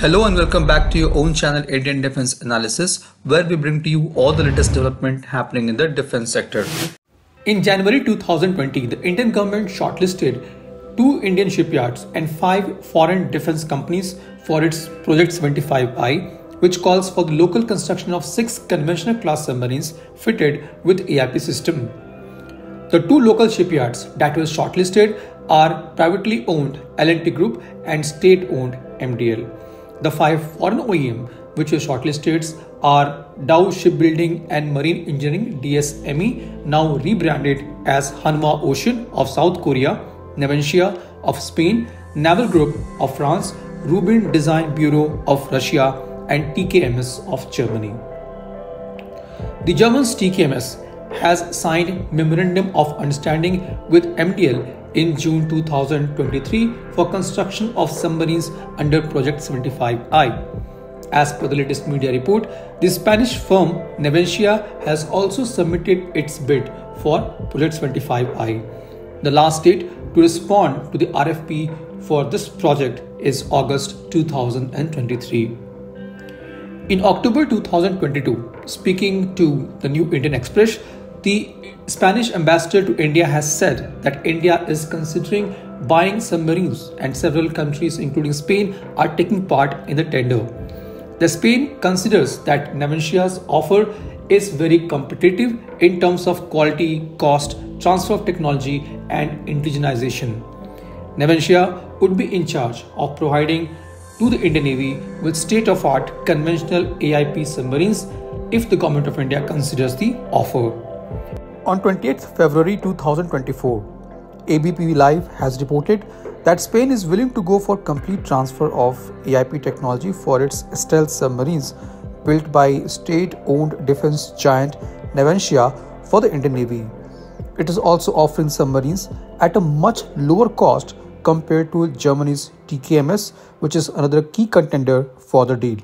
Hello and welcome back to your own channel Indian Defense Analysis where we bring to you all the latest development happening in the defense sector. In January 2020, the Indian government shortlisted two Indian shipyards and five foreign defense companies for its Project 75I, which calls for the local construction of six conventional class submarines fitted with AIP system. The two local shipyards that were shortlisted are privately owned L&T Group and state-owned MDL. The five foreign OEM which were shortlisted are Daewoo Shipbuilding and Marine Engineering DSME, now rebranded as Hanwha Ocean of South Korea, Navantia of Spain, Naval Group of France, Rubin Design Bureau of Russia, and TKMS of Germany. The German's TKMS has signed memorandum of understanding with MDL in June 2023 for construction of submarines under Project 75I. As per the latest media report, the Spanish firm Navantia has also submitted its bid for Project 75I. The last date to respond to the RFP for this project is August 2023. In October 2022, speaking to the New Indian Express, the Spanish ambassador to India has said that India is considering buying submarines and several countries including Spain are taking part in the tender. The Spain considers that Navantia's offer is very competitive in terms of quality, cost, transfer of technology and indigenization. Navantia would be in charge of providing to the Indian Navy with state-of-art conventional AIP submarines if the Government of India considers the offer. On 28th February 2024, ABPV Live has reported that Spain is willing to go for complete transfer of AIP technology for its stealth submarines built by state-owned defense giant Navantia for the Indian Navy. It is also offering submarines at a much lower cost compared to Germany's TKMS, which is another key contender for the deal.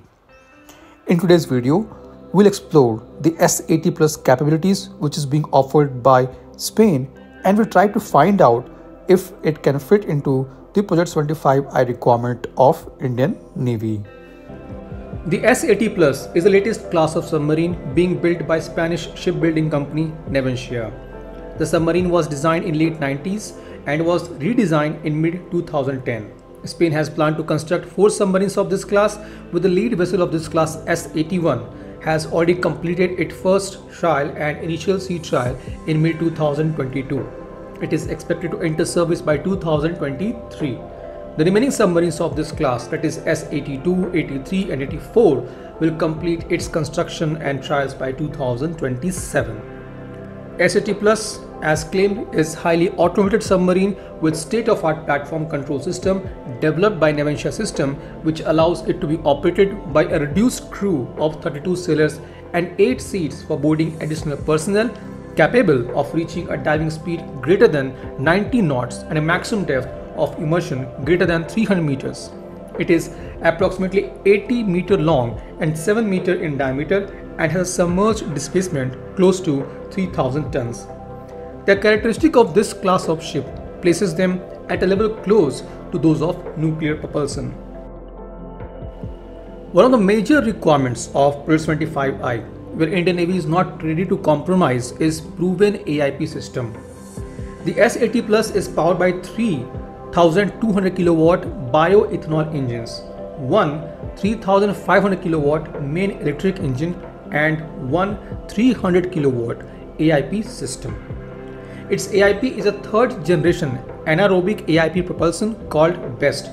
In today's video, we'll explore the S-80 Plus capabilities which is being offered by Spain and we'll try to find out if it can fit into the Project 75I requirement of Indian Navy. The S-80 Plus is the latest class of submarine being built by Spanish shipbuilding company Navantia. The submarine was designed in late 90s and was redesigned in mid 2010. Spain has planned to construct four submarines of this class with the lead vessel of this class S-81 has already completed its first trial and initial sea trial in mid 2022. It is expected to enter service by 2023. The remaining submarines of this class that is S-82, 83 and 84 will complete its construction and trials by 2027. S-80 Plus as claimed is highly automated submarine with state-of-art platform control system developed by Navantia system which allows it to be operated by a reduced crew of 32 sailors and 8 seats for boarding additional personnel capable of reaching a diving speed greater than 90 knots and a maximum depth of immersion greater than 300 meters. It is approximately 80 meter long and 7 meter in diameter and has a submerged displacement close to 3000 tons. The characteristic of this class of ship places them at a level close to those of nuclear propulsion. One of the major requirements of Project 75I, where Indian Navy is not ready to compromise is proven AIP system. The S-80 Plus is powered by three 1200 kilowatt bioethanol engines, one 3500 kilowatt main electric engine and one 300 kilowatt AIP system. Its AIP is a third generation anaerobic AIP propulsion called BEST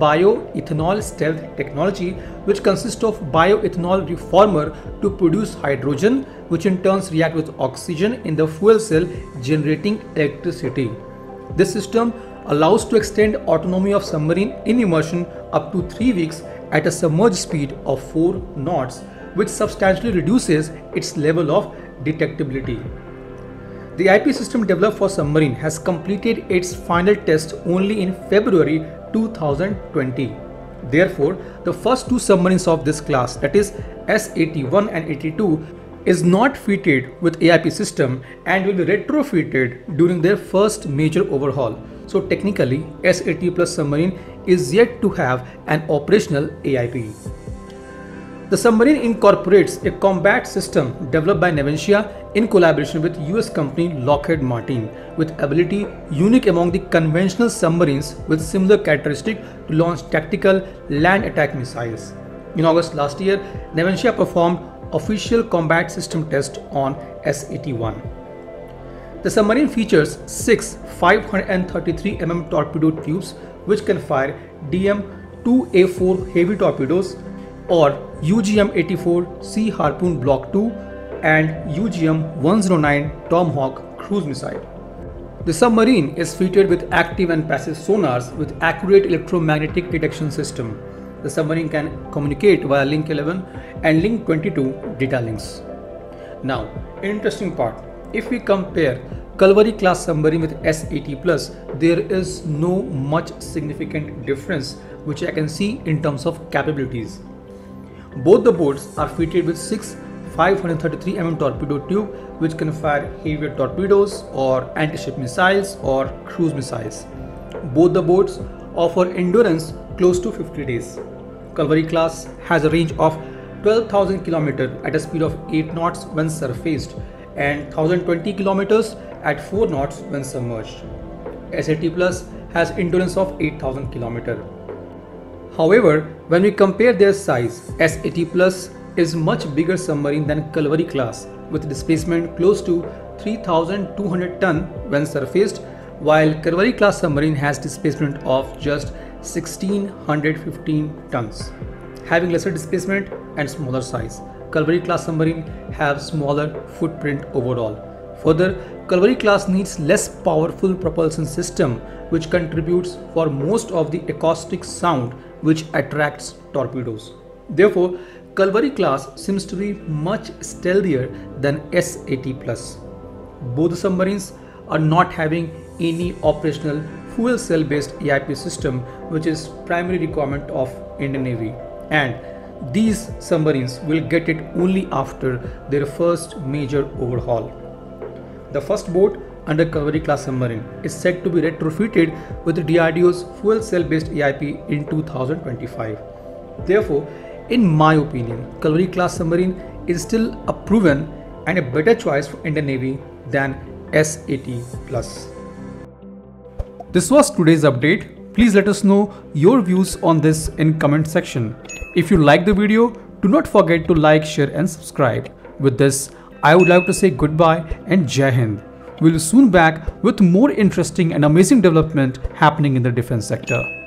bioethanol stealth technology which consists of bioethanol reformer to produce hydrogen which in turn react with oxygen in the fuel cell generating electricity. This system allows to extend autonomy of submarine in immersion up to 3 weeks at a submerged speed of 4 knots which substantially reduces its level of detectability. The AIP system developed for submarine has completed its final test only in February 2020. Therefore, the first two submarines of this class that is S81 and 82 is not fitted with AIP system and will be retrofitted during their first major overhaul. So technically, S-80 plus submarine is yet to have an operational AIP. The submarine incorporates a combat system developed by Navantia in collaboration with US company Lockheed Martin with ability unique among the conventional submarines with similar characteristic to launch tactical land attack missiles. In August last year, Navantia performed official combat system test on S-81. The submarine features six 533 mm torpedo tubes which can fire DM-2A4 heavy torpedoes or UGM-84 Sea Harpoon Block 2 and UGM-109 Tomahawk cruise missile. The submarine is fitted with active and passive sonars with accurate electromagnetic detection system. The submarine can communicate via Link 11 and Link 22 data links. Now, interesting part. If we compare Kalvari class submarine with S-80 plus, there is no much significant difference which I can see in terms of capabilities. Both the boats are fitted with six 533 mm torpedo tube which can fire heavier torpedoes or anti-ship missiles or cruise missiles. Both the boats offer endurance close to 50 days. Kalvari class has a range of 12,000 km at a speed of 8 knots when surfaced and 1020 km at 4 knots when submerged. S-80 Plus has endurance of 8000 km. However, when we compare their size, S-80 Plus is much bigger submarine than Kalvari class with displacement close to 3200 ton when surfaced while Kalvari class submarine has displacement of just 1615 tons. Having lesser displacement and smaller size, Kalvari class submarine have smaller footprint overall. Further, Kalvari class needs less powerful propulsion system which contributes for most of the acoustic sound which attracts torpedoes. Therefore, Kalvari class seems to be much stealthier than S-80 plus. Both submarines are not having any operational fuel cell based AIP system which is primary requirement of Indian Navy and these submarines will get it only after their first major overhaul. The first boat under Kalvari class submarine is said to be retrofitted with DRDO's fuel cell based AIP in 2025. Therefore, in my opinion, Kalvari class submarine is still a proven and a better choice for Indian Navy than S-80 plus. This was today's update. Please let us know your views on this in comment section. If you like the video, do not forget to like, share and subscribe. With this, I would like to say goodbye and Jai Hind. We'll be soon back with more interesting and amazing development happening in the defense sector.